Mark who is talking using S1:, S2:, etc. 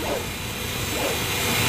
S1: Whoa!